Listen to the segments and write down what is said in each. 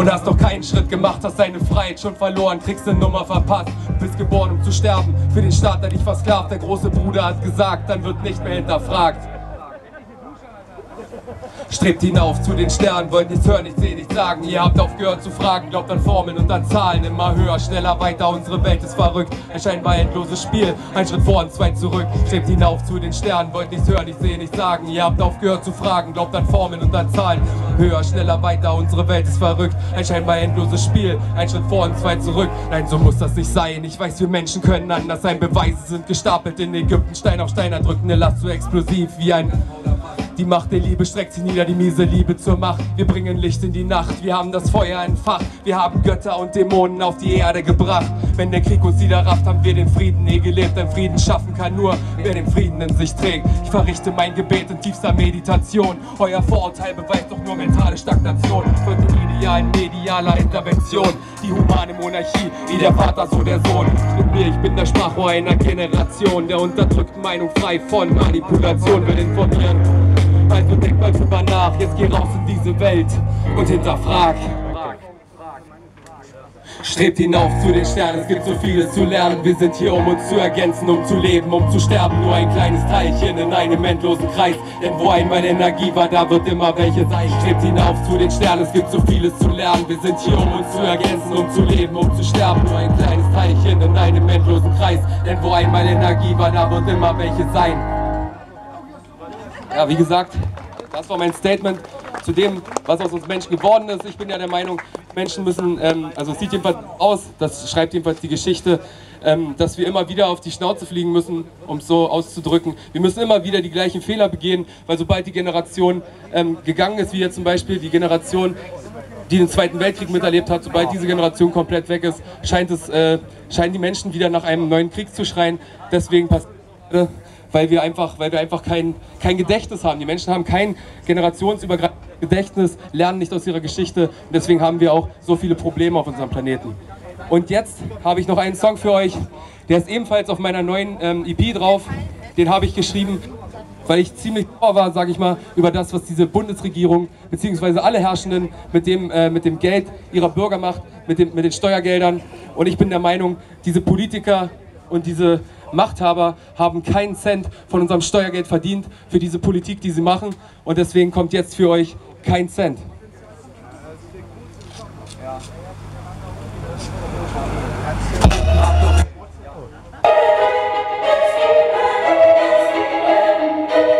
und hast noch keinen Schritt gemacht, hast deine Freiheit schon verloren, kriegst eine Nummer verpasst, bist geboren um zu sterben, für den Staat, der dich versklavt, der große Bruder hat gesagt, dann wird nicht mehr hinterfragt. Strebt hinauf zu den Sternen, wollt nichts hören, nichts sehen, nichts sagen. Ihr habt aufgehört zu fragen, glaubt an Formeln und an Zahlen. Immer höher, schneller, weiter, unsere Welt ist verrückt. Ein scheinbar endloses Spiel, ein Schritt vor und zwei zurück. Strebt hinauf zu den Sternen, wollt nichts hören, nichts sehen, nichts sagen. Ihr habt aufgehört zu fragen, glaubt an Formeln und an Zahlen. Höher, schneller, weiter, unsere Welt ist verrückt. Ein scheinbar endloses Spiel, ein Schritt vor und zwei zurück. Nein, so muss das nicht sein. Ich weiß, wir Menschen können anders sein. Beweise sind gestapelt in Ägypten, Stein auf Stein erdrückende Last so explosiv wie ein die Macht der Liebe streckt sich nieder, die miese Liebe zur Macht. Wir bringen Licht in die Nacht, wir haben das Feuer entfacht. Wir haben Götter und Dämonen auf die Erde gebracht. Wenn der Krieg uns niederrafft, haben wir den Frieden nie gelebt. Denn Frieden schaffen kann nur, wer den Frieden in sich trägt. Ich verrichte mein Gebet in tiefster Meditation. Euer Vorurteil beweist doch nur mentale Stagnation. Für die idealen medialer Intervention. Die humane Monarchie, wie der Vater, so der Sohn. Mit mir, ich bin der Sprachrohr einer Generation. Der unterdrückten Meinung frei von Manipulation will informieren. Also denk mal drüber nach, jetzt geh raus in diese Welt und hinterfrag. Strebt hinauf zu den Sternen, es gibt so vieles zu lernen. Wir sind hier, um uns zu ergänzen, um zu leben, um zu sterben. Nur ein kleines Teilchen in einem endlosen Kreis. Denn wo einmal Energie war, da wird immer welche sein. Strebt hinauf zu den Sternen, es gibt so vieles zu lernen. Wir sind hier, um uns zu ergänzen, um zu leben, um zu sterben. Nur ein kleines Teilchen in einem endlosen Kreis. Denn wo einmal Energie war, da wird immer welche sein. Ja, wie gesagt, das war mein Statement zu dem, was aus uns Menschen geworden ist. Ich bin ja der Meinung, Menschen müssen, ähm, also es sieht jedenfalls aus, das schreibt jedenfalls die Geschichte, ähm, dass wir immer wieder auf die Schnauze fliegen müssen, um es so auszudrücken. Wir müssen immer wieder die gleichen Fehler begehen, weil sobald die Generation ähm, gegangen ist, wie jetzt zum Beispiel die Generation, die den Zweiten Weltkrieg miterlebt hat, sobald diese Generation komplett weg ist, scheint es, äh, scheinen die Menschen wieder nach einem neuen Krieg zu schreien. Deswegen passiert weil wir einfach, weil wir einfach kein, kein Gedächtnis haben. Die Menschen haben kein generationsübergreifendes Gedächtnis, lernen nicht aus ihrer Geschichte und deswegen haben wir auch so viele Probleme auf unserem Planeten. Und jetzt habe ich noch einen Song für euch, der ist ebenfalls auf meiner neuen ähm, EP drauf. Den habe ich geschrieben, weil ich ziemlich sauer war, sage ich mal, über das, was diese Bundesregierung bzw. alle Herrschenden mit dem, äh, mit dem Geld ihrer Bürger macht, mit, dem, mit den Steuergeldern. Und ich bin der Meinung, diese Politiker und diese Machthaber haben keinen Cent von unserem Steuergeld verdient für diese Politik, die sie machen. Und deswegen kommt jetzt für euch kein Cent.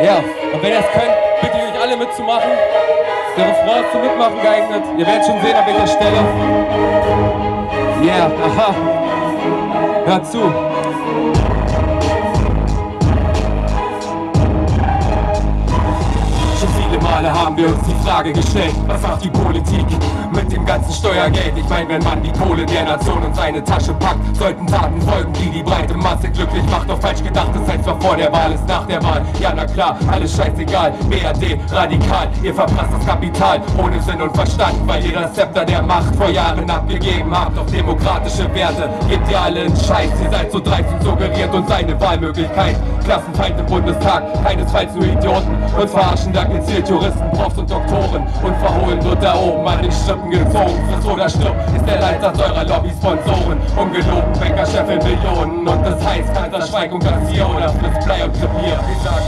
Ja, und wenn ihr es könnt, bitte ich euch alle mitzumachen. Der Refrain ist zum Mitmachen geeignet. Ihr werdet schon sehen, an welcher Stelle. Ja, yeah, aha. Hört zu. Male haben wir uns die Frage gestellt, was macht die Politik mit dem ganzen Steuergeld? Ich meine, wenn man die Kohle der Nation in seine Tasche packt, sollten Taten folgen, die die breite Masse glücklich macht. Doch falsch gedacht, das heißt, was vor der Wahl ist nach der Wahl. Ja, na klar, alles scheißegal. BRD, radikal, ihr verpasst das Kapital ohne Sinn und Verstand, weil ihr das Zepter der Macht vor Jahren abgegeben habt. Auf demokratische Werte gebt ihr alle einen Scheiß. Ihr seid so dreist und suggeriert und seine Wahlmöglichkeit. Klassenfeind im Bundestag, keinesfalls nur Idioten und verarschen da gezielt Juristen, Profs und Doktoren und verholen wird da oben an den Strippen gezogen. Friss oder stirb ist der Leitsatz eurer Lobby-Sponsoren. Ungelogen Bankerchef in Millionen und das heißt kalter Schweig und Gassier oder frisst Blei und Krepier.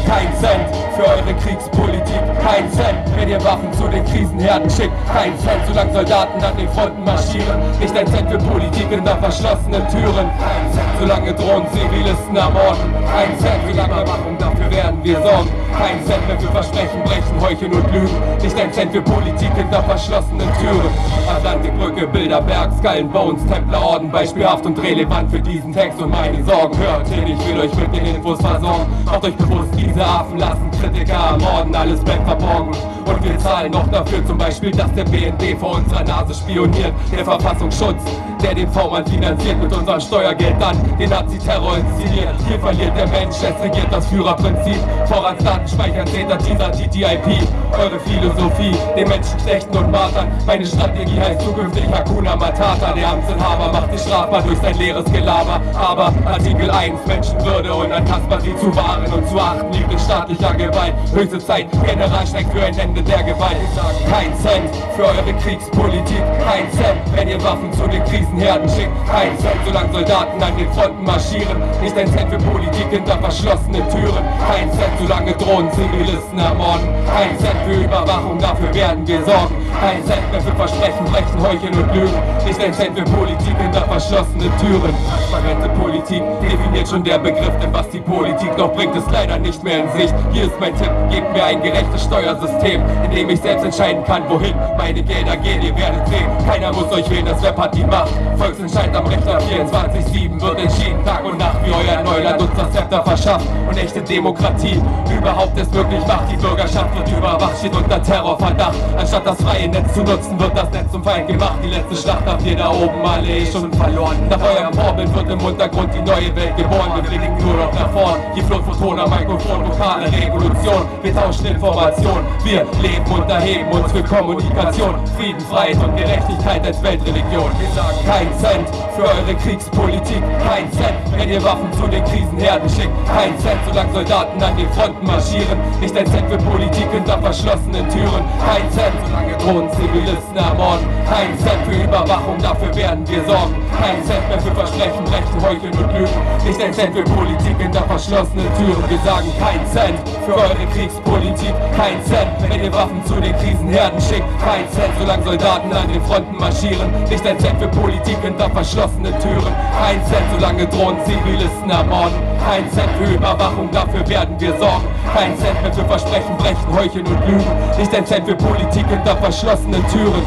Kein Cent für eure Kriegspolitik, kein Cent, wenn ihr Waffen zu den Krisenherden schickt. Kein Cent, solange Soldaten an den Fronten marschieren. Nicht ein Cent für Politik hinter verschlossenen Türen. Kein Cent, solange drohen Zivilisten ermorden. Kein Cent, solange Überwachung, dafür werden wir sorgen. Kein Cent mehr für Versprechen brechen, heucheln und lügen. Nicht ein Cent für Politik hinter verschlossenen Türen. Atlantikbrücke, Bilderberg, Skallen, Bones, Templerorden, beispielhaft und relevant für diesen Text und meine Sorgen. Hört hin, ich will euch mit den Infos versorgen. Macht euch bewusst, diese Affen lassen Kritiker ermorden, alles bleibt verborgen. Und wir zahlen noch dafür zum Beispiel, dass der BND vor unserer Nase spioniert. Der Verfassungsschutz, der den V-Mann finanziert mit unserem Steuergeld dann den Nazi-Terror inszeniert. Hier verliert der Mensch, es regiert das Führerprinzip. Vorratsdaten speichern Täter dieser TTIP. Eure Philosophie, den Menschen schlechten und martern. Meine Strategie heißt zukünftig Hakuna Matata. Der Amtsinhaber macht dich strafbar durch sein leeres Gelaber. Aber Artikel 1, Menschenwürde unantastbar, sie zu wahren und zu achten, liegt in staatlicher Gewalt. Höchste Zeit, Generalstreik für ein Ende der Gewalt. Ich sage kein Cent für eure Kriegspolitik, kein Cent, wenn ihr Waffen zu den Krisenherden schickt. Kein Cent, solange Soldaten an den Fronten marschieren. Nicht ein Cent für Politik hinter verschlossenen Türen. Kein Cent, solange Drohnen Zivilisten ermorden. Kein Cent für Überwachung, dafür werden wir sorgen. Kein Cent mehr für Versprechen, Brechen, Heucheln und Lügen. Nicht ein Cent für Politik hinter verschlossenen Türen. Transparente Politik definiert schon der Begriff, denn was die Politik noch bringt, ist leider nicht mehr in Sicht. Hier ist mein Tipp, gebt mir ein gerechtes Steuersystem, in dem ich selbst entscheiden kann, wohin meine Gelder gehen. Ihr werdet sehen, keiner muss euch wählen, das hat die Macht. Volksentscheid am Rechner 24-7 wird entschieden, Tag und Nacht, wie euer Neuland uns das Zepter verschafft. Und echte Demokratie überhaupt es wirklich macht. Die Bürgerschaft wird überwacht, steht unter Terrorverdacht. Anstatt das freie Netz zu nutzen, wird das Netz zum Feind gemacht. Die letzte Schlacht habt ihr da oben alle eh schon verloren. Nach eurem Vorbild wird im Untergrund die neue Welt geboren. Wir blicken nur noch nach vorn. Die Flut von Ton am Mikrofon, lokale Revolution. Wir tauschen Informationen. Wir leben und erheben uns für Kommunikation. Frieden, Freiheit und Gerechtigkeit als Weltreligion. Wir sagen kein Cent für eure Kriegspolitik. Kein Cent, wenn ihr Waffen zu den Krisenherden schickt. Kein Cent, solange Soldaten an den Fronten marschieren. Nicht ein Cent für Politik hinter verschlossenen Türen. Kein Cent, solange Drohnen Zivilisten ermorden. Kein Cent für Überwachung, dafür werden wir sorgen. Kein Cent mehr für Versprechen, Rechten, Heucheln und Lügen. Nicht ein Cent für Politik hinter verschlossenen Türen. Wir sagen kein Cent für eure Kriegspolitik. Kein Cent, wenn ihr Waffen zu den Krisenherden schickt. Kein Cent, solange Soldaten an den Fronten marschieren. Nicht ein Cent für Politik hinter verschlossenen Türen. Kein Cent, solange Drohnen Zivilisten ermorden. Kein Cent für Überwachung, dafür werden wir sorgen. Kein Cent mehr für Versprechen, Brechen, Heucheln und Lügen. Nicht ein Cent für Politik hinter verschlossenen Türen.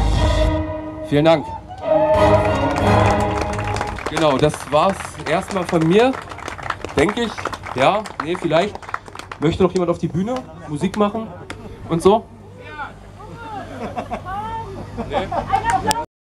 Vielen Dank. Genau, das war's erstmal von mir. Denke ich. Ja, nee, vielleicht. Möchte noch jemand auf die Bühne Musik machen und so? Nee?